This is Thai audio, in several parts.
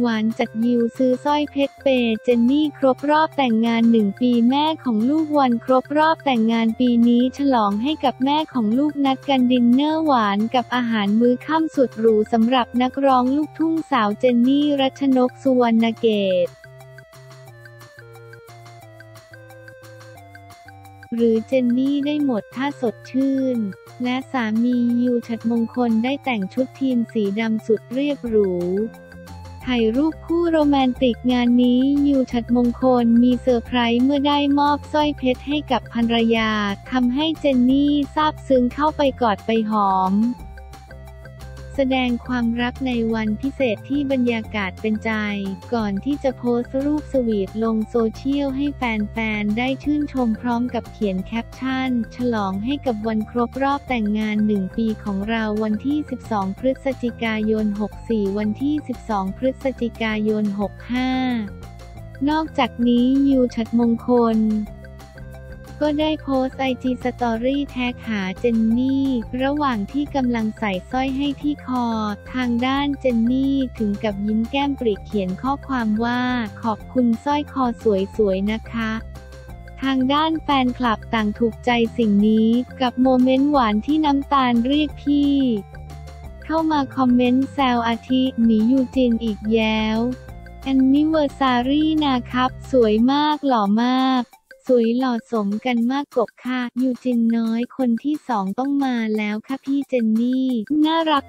หวานจัดยิวซื้อสร้อยเพชรเปย์เจนนี่ครบรอบแต่งงานหนึ่งปีแม่ของลูกวันครบรอบแต่งงานปีนี้ฉลองให้กับแม่ของลูกนัดกันดินเนอร์หวานกับอาหารมื้อค่ำสุดหรูสำหรับนักร้องลูกทุ่งสาวเจนนี่รัชนกสุวรรณเกตหรือเจนนี่ได้หมดถ้าสดชื่น และสามียิวฉัตรมงคลได้แต่งชุดทีมสีดำสุดเรียบหรู ถ่ายรูปคู่โรแมนติกงานนี้ยิวฉัตรมงคลมีเซอร์ไพรส์เมื่อได้มอบสร้อยเพชรให้กับภรรยาทำให้เจนนี่ซาบซึ้งเข้าไปกอดไปหอม ดงความรักในวันพิเศษที่บรรยากาศเป็นใจ ก่อนที่จะโพสต์รูปสวีทลงโซเชียลให้แฟนๆ ได้ชื่นชมพร้อมกับเขียนแคปชั่น ฉลองให้กับวันครบรอบแต่งงานหนึ่งปีของเราวันที่ 12 พฤศจิกายน 64 วันที่ 12 พฤศจิกายน 65 นอกจากนี้ยูฉัดมงคล ก็ได้โพสต์ไอจีสตอรี่แท็กหาเจนนี่ ระหว่างที่กำลังใส่สร้อยให้ที่คอ ทางด้านเจนนี่ถึงกับยิ้มแก้มปริเขียนข้อความว่าขอบคุณสร้อยคอสวยๆนะคะทางด้านแฟนคลับต่างถูกใจสิ่งนี้ กับโมเมนต์หวานที่น้ำตาลเรียกพี่ เข้ามาคอมเมนต์แซวอาทิหมียูจินอีกแล้วแอนนิเวอร์ซารีนะครับ สวยมากหล่อมาก สวยหล่อสมกันมากกบค่ะยูจินน้อยคนที่สองต้องมาแล้วค่ะพี่เจนนี่ น่ารัก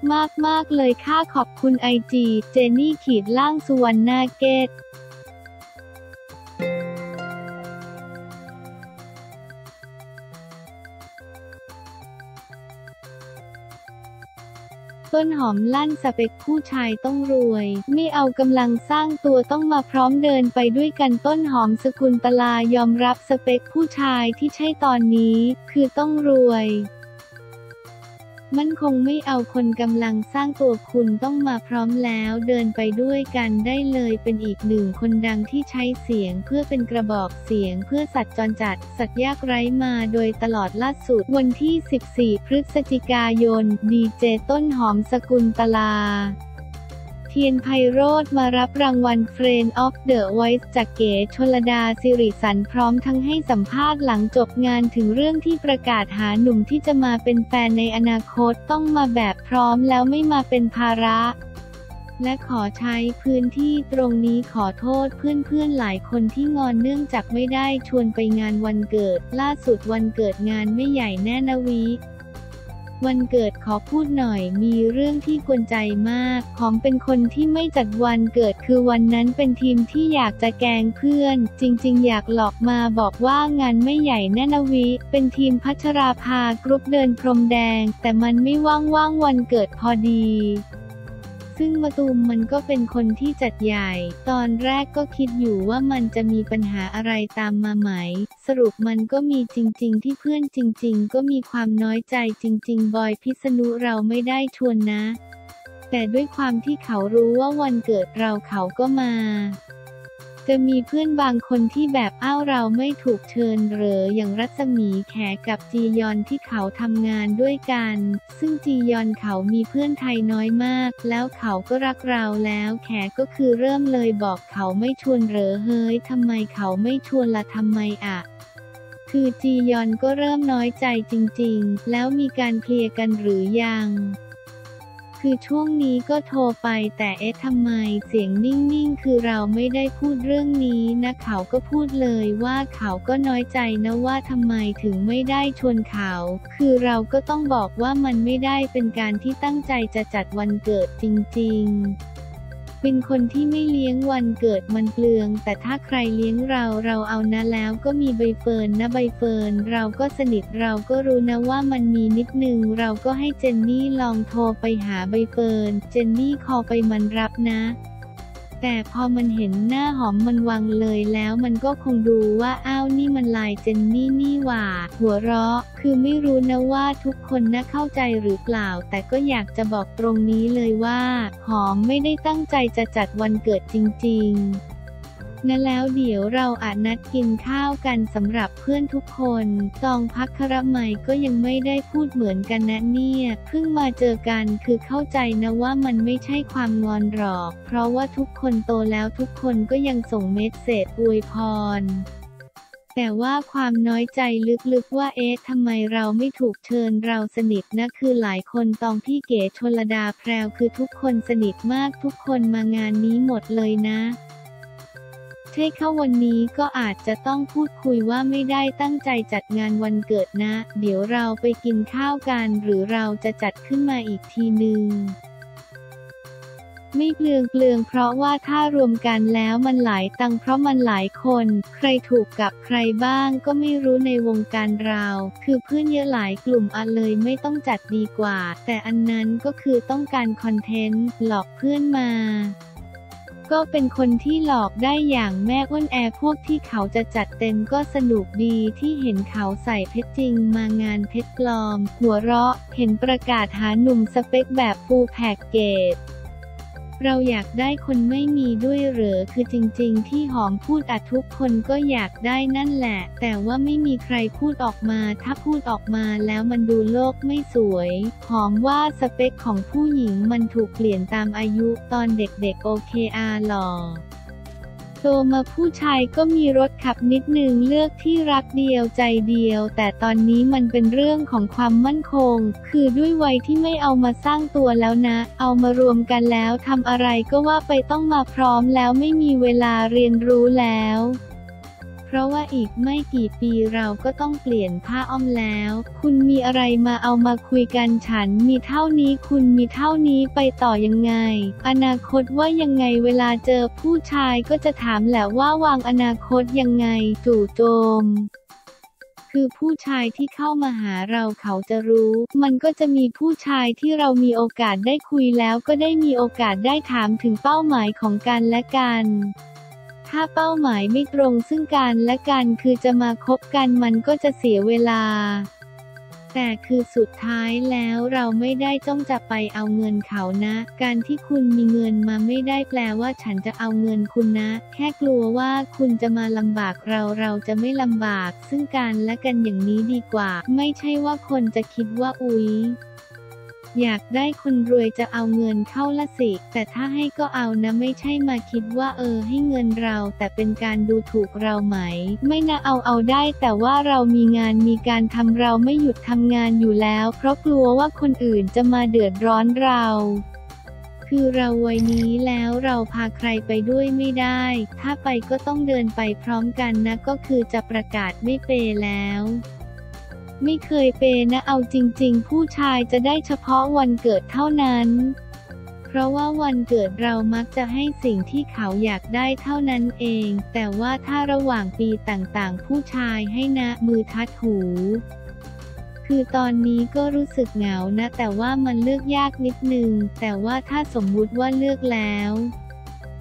มากๆเลยค่ะขอบคุณไอจีเจนนี่ขีดล่างสุวรรณาเกต ต้นหอมลั่นสเปคผู้ชายต้องรวย ไม่เอากำลังสร้างตัวต้องมาพร้อมเดินไปด้วยกันต้นหอมสกุลตลายอมรับสเปคผู้ชายที่ใช่ตอนนี้ คือต้องรวย มันคงไม่เอาคนกำลังสร้างตัวคุณต้องมาพร้อมแล้วเดินไปด้วยกันได้เลยเป็นอีกหนึ่งคนดังที่ใช้เสียงเพื่อเป็นกระบอกเสียงเพื่อสัตว์จรจัด สัตว์ยากไร้มาโดยตลอดล่าสุดวันที่ 14 พฤศจิกายน ดีเจต้นหอมสกุลตลา เทียนไพโรธมารับรางวัล Friend of the Voice จากเก๋ชลดาสิริสันพร้อมทั้งให้สัมภาษณ์หลังจบงานถึงเรื่องที่ประกาศหาหนุ่มที่จะมาเป็นแฟนในอนาคตต้องมาแบบพร้อมแล้วไม่มาเป็นภาระและขอใช้พื้นที่ตรงนี้ขอโทษเพื่อนๆหลายคนที่งอนเนื่องจากไม่ได้ชวนไปงานวันเกิด ล่าสุดวันเกิดงานไม่ใหญ่แน่นะวิ วันเกิดขอพูดหน่อยมีเรื่องที่กวนใจมาก ของเป็นคนที่ไม่จัดวันเกิดคือวันนั้นเป็นทีมที่อยากจะแกงเพื่อน จริง ๆ อยากหลอกมาบอกว่างานไม่ใหญ่แน่นวิ เป็นทีมพัชราภากรุ๊ปเดินพรมแดง แต่มันไม่ว่างๆวันเกิดพอดี ซึ่งมะตูมมันก็เป็นคนที่จัดใหญ่ ตอนแรกก็คิดอยู่ว่ามันจะมีปัญหาอะไรตามมาไหม สรุปมันก็มีจริง ๆ ที่เพื่อนจริง ๆ ก็มีความน้อยใจจริง ๆ บอยพิษณุเราไม่ได้ชวนนะ แต่ด้วยความที่เขารู้ว่าวันเกิดเราเขาก็มา จะมีเพื่อนบางคนที่แบบอ้าวเราไม่ถูกเชิญหรืออย่างรัศมีแขกับจียอนที่เขาทำงานด้วยกัน ซึ่งจียอนเขามีเพื่อนไทยน้อยมาก แล้วเขาก็รักเราแล้วแขก็คือเริ่มเลยบอกเขาไม่ชวนเหรอเฮ้ยทำไมเขาไม่ชวนละทำไมอะคือจียอนก็เริ่มน้อยใจจริง ๆ แล้วมีการเคลียร์กันหรือยัง คือช่วงนี้ก็โทรไปแต่เอ๊ะทำไมเสียงนิ่งๆ คือเราไม่ได้พูดเรื่องนี้นะเขาก็พูดเลยว่าเขาก็น้อยใจนะว่าทำไมถึงไม่ได้ชวนเขา คือเราก็ต้องบอกว่ามันไม่ได้เป็นการที่ตั้งใจจะจัดวันเกิดจริง ๆ เป็นคนที่ไม่เลี้ยงวันเกิดมันเปลือง แต่ถ้าใครเลี้ยงเราเราเอานะแล้วก็มีใบเฟิร์นนะใบเฟิร์นเราก็สนิทเราก็รู้นะว่ามันมีนิดนึงเราก็ให้เจนนี่ลองโทรไปหาใบเฟิร์นเจนนี่คอไปมันรับนะ แต่พอมันเห็นหน้าหอมมันวังเลยแล้วมันก็คงดูว่าอ้าวนี่มันลายเจนนี่นี่หว่า หัวเราะ คือไม่รู้นะว่าทุกคนน่าเข้าใจหรือเปล่า แต่ก็อยากจะบอกตรงนี้เลยว่า หอมไม่ได้ตั้งใจจะจัดวันเกิดจริง ๆ นะแล้วเดี๋ยวเราอาจนัดกินข้าวกันสำหรับเพื่อนทุกคนตองพักคระไมก็ยังไม่ได้พูดเหมือนกันนะเนี่ยเพิ่งมาเจอกันคือเข้าใจนะว่ามันไม่ใช่ความงอนหรอก เพราะว่าทุกคนโตแล้วทุกคนก็ยังส่งเมสเซจอวยพรแต่ว่าความน้อยใจลึกๆว่าเอ๊ะทำไมเราไม่ถูกเชิญเราสนิทนะคือหลายคนตองพี่เก๋ชนลดาแพรวคือทุกคนสนิทมากทุกคนมางานนี้หมดเลยนะ ใช่เข้าวันนี้ก็อาจจะต้องพูดคุยว่าไม่ได้ตั้งใจจัดงานวันเกิดนะ เดี๋ยวเราไปกินข้าวกัน หรือเราจะจัดขึ้นมาอีกทีหนึ่งไม่เปลืองเปลืองเพราะว่าถ้ารวมกันแล้วมันหลายตังเพราะมันหลายคน ใครถูกกับใครบ้างก็ไม่รู้ในวงการเรา คือเพื่อนเยอะหลายกลุ่มอะเลยไม่ต้องจัดดีกว่า แต่อันนั้นก็คือต้องการคอนเทนต์หลอกเพื่อนมา ก็เป็นคนที่หลอกได้อย่างแม่อ้นแอร์พวกที่เขาจะจัดเต็มก็สนุกดีที่เห็นเขาใส่เพชรจริงมางานเพชรปลอม หัวเราะ เห็นประกาศหาหนุ่มสเปคแบบฟูลแพ็กเกจ เราอยากได้คนไม่มีด้วยเหรอคือจริง ๆ ที่หอมพูดอะทุกคนก็อยากได้นั่นแหละ แต่ว่าไม่มีใครพูดออกมา ถ้าพูดออกมาแล้วมันดูโลกไม่สวย หอมว่าสเปคของผู้หญิงมันถูกเปลี่ยนตามอายุตอนเด็กๆโอเคอาหล่อ โตมาผู้ชายก็มีรถขับนิดนึงเลือกที่รักเดียวใจเดียว แต่ตอนนี้มันเป็นเรื่องของความมั่นคง คือด้วยวัยที่ไม่เอามาสร้างตัวแล้วนะ เอามารวมกันแล้วทำอะไรก็ว่าไปต้องมาพร้อมแล้วไม่มีเวลาเรียนรู้แล้ว เพราะว่าอีกไม่กี่ปีเราก็ต้องเปลี่ยนผ้าอ้อมแล้ว คุณมีอะไรมาเอามาคุยกันฉันมีเท่านี้คุณมีเท่านี้ไปต่อยังไง อนาคตว่ายังไงเวลาเจอผู้ชายก็จะถามแหละว่าวางอนาคตยังไงจู่โจมคือผู้ชายที่เข้ามาหาเราเขาจะรู้ มันก็จะมีผู้ชายที่เรามีโอกาสได้คุยแล้วก็ได้มีโอกาสได้ถามถึงเป้าหมายของกันและกัน ถ้าเป้าหมายไม่ตรงซึ่งกันและกันคือจะมาคบกันมันก็จะเสียเวลา แต่คือสุดท้ายแล้วเราไม่ได้ต้องจะไปเอาเงินเขานะ การที่คุณมีเงินมาไม่ได้แปลว่าฉันจะเอาเงินคุณนะ แค่กลัวว่าคุณจะมาลำบากเราเราจะไม่ลำบาก ซึ่งกันและกันอย่างนี้ดีกว่า ไม่ใช่ว่าคนจะคิดว่าอุ๊ย อยากได้คนรวยจะเอาเงินเข้าละสิ แต่ถ้าให้ก็เอานะไม่ใช่มาคิดว่าเออให้เงินเรา แต่เป็นการดูถูกเราไหม ไม่นะเอาเอาได้ แต่ว่าเรามีงานมีการทำเราไม่หยุดทำงานอยู่แล้ว เพราะกลัวว่าคนอื่นจะมาเดือดร้อนเราคือเราวัยนี้แล้วเราพาใครไปด้วยไม่ได้ ถ้าไปก็ต้องเดินไปพร้อมกันนะก็คือจะประกาศไม่เปย์แล้ว ไม่เคยเปย์นะเอาจริง ๆ ผู้ชายจะได้เฉพาะวันเกิดเท่านั้น เพราะว่าวันเกิดเรามักจะให้สิ่งที่เขาอยากได้เท่านั้นเอง แต่ว่าถ้าระหว่างปีต่างๆ ผู้ชายให้นะมือทัดหูคือตอนนี้ก็รู้สึกเหงานะ แต่ว่ามันเลือกยากนิดนึง แต่ว่าถ้าสมมุติว่าเลือกแล้ว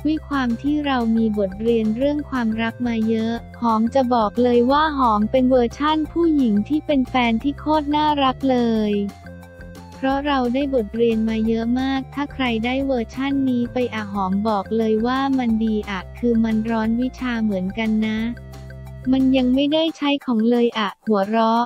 ด้วยความที่เรามีบทเรียนเรื่องความรักมาเยอะ หอมจะบอกเลยว่าหอมเป็นเวอร์ชั่นผู้หญิงที่เป็นแฟนที่โคตรน่ารักเลย เพราะเราได้บทเรียนมาเยอะมาก ถ้าใครได้เวอร์ชั่นนี้ไปอะหอมบอกเลยว่ามันดีอะคือมันร้อนวิชาเหมือนกันนะ มันยังไม่ได้ใช้ของเลยอะหัวเราะ